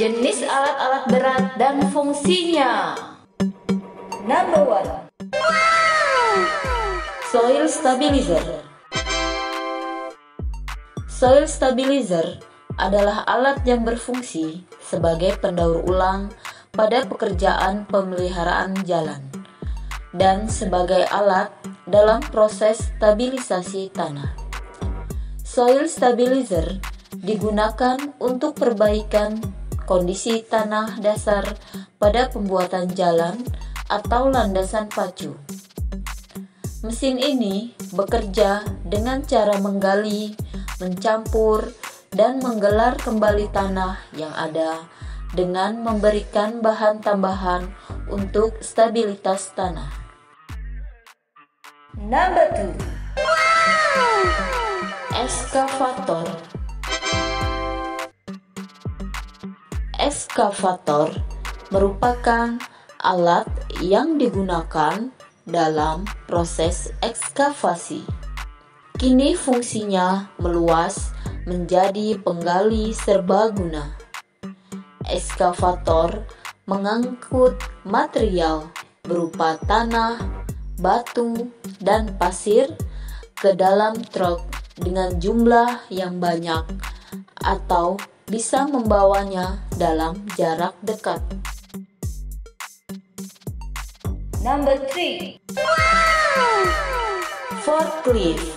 Jenis alat-alat berat dan fungsinya. Number one. Soil stabilizer. Soil stabilizer adalah alat yang berfungsi sebagai pendaur ulang pada pekerjaan pemeliharaan jalan dan sebagai alat dalam proses stabilisasi tanah. Soil stabilizer digunakan untuk perbaikan kondisi tanah dasar pada pembuatan jalan atau landasan pacu. Mesin ini bekerja dengan cara menggali, mencampur, dan menggelar kembali tanah yang ada dengan memberikan bahan tambahan untuk stabilitas tanah. Number two. Eskavator. Eskavator merupakan alat yang digunakan dalam proses ekskavasi. Kini fungsinya meluas menjadi penggali serbaguna. Eskavator mengangkut material berupa tanah, batu, dan pasir ke dalam truk dengan jumlah yang banyak atau bisa membawanya dalam jarak dekat. Number three. Forklift.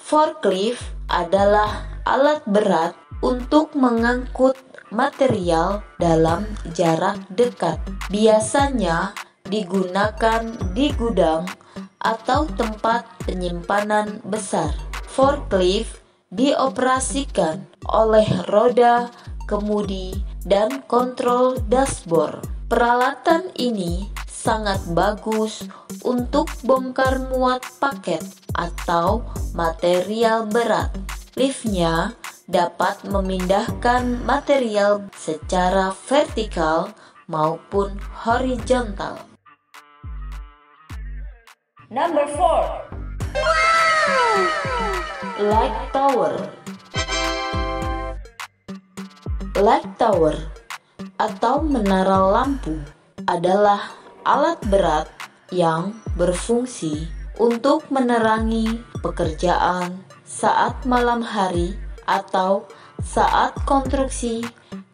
Forklift adalah alat berat untuk mengangkut material dalam jarak dekat. Biasanya digunakan di gudang atau tempat penyimpanan besar. Forklift dioperasikan oleh roda kemudi, dan kontrol dashboard. Peralatan ini sangat bagus untuk bongkar muat paket atau material berat. Liftnya dapat memindahkan material secara vertikal maupun horizontal. Number 4 Light Tower Light tower atau menara lampu adalah alat berat yang berfungsi untuk menerangi pekerjaan saat malam hari atau saat konstruksi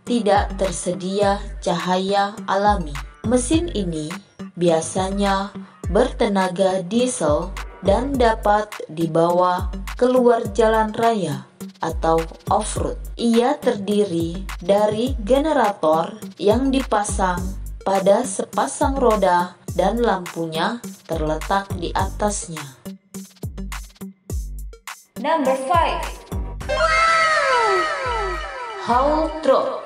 tidak tersedia cahaya alami. Mesin ini biasanya bertenaga diesel dan dapat dibawa keluar jalan raya atau off-road. Ia terdiri dari generator yang dipasang pada sepasang roda dan lampunya terletak di atasnya. Number 5 Haul truck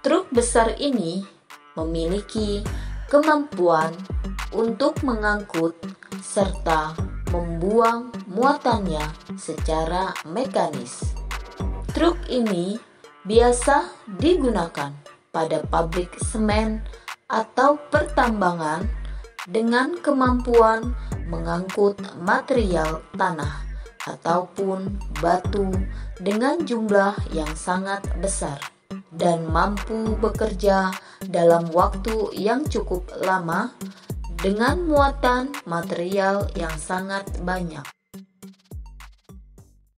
Truk besar ini memiliki kemampuan untuk mengangkut serta membuang muatannya secara mekanis. Truk ini biasa digunakan pada pabrik semen atau pertambangan dengan kemampuan mengangkut material tanah ataupun batu dengan jumlah yang sangat besar dan mampu bekerja dalam waktu yang cukup lama dengan muatan material yang sangat banyak.